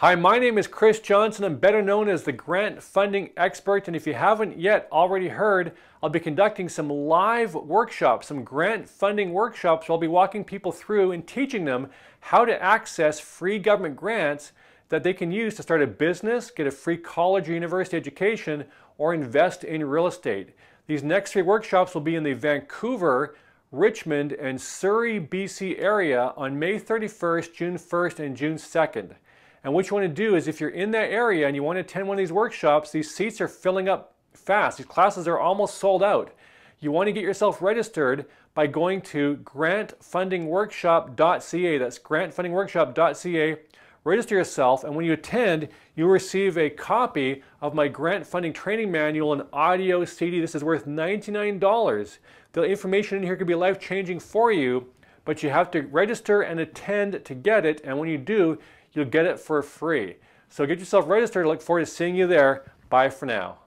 Hi, my name is Chris Johnson. I'm better known as the grant funding expert. And if you haven't yet already heard, I'll be conducting some live workshops, some grant funding workshops. Where I'll be walking people through and teaching them how to access free government grants that they can use to start a business, get a free college or university education, or invest in real estate. These next three workshops will be in the Vancouver, Richmond, and Surrey, BC area on May 31st, June 1st, and June 2nd. And what you want to do is if you're in that area and you want to attend one of these workshops, these seats are filling up fast. These classes are almost sold out. You want to get yourself registered by going to grantfundingworkshop.ca. That's grantfundingworkshop.ca. Register yourself, and when you attend, you'll receive a copy of my grant funding training manual and audio CD. This is worth $99. The information in here could be life changing for you, but you have to register and attend to get it. And when you do, you'll get it for free. So get yourself registered. I look forward to seeing you there. Bye for now.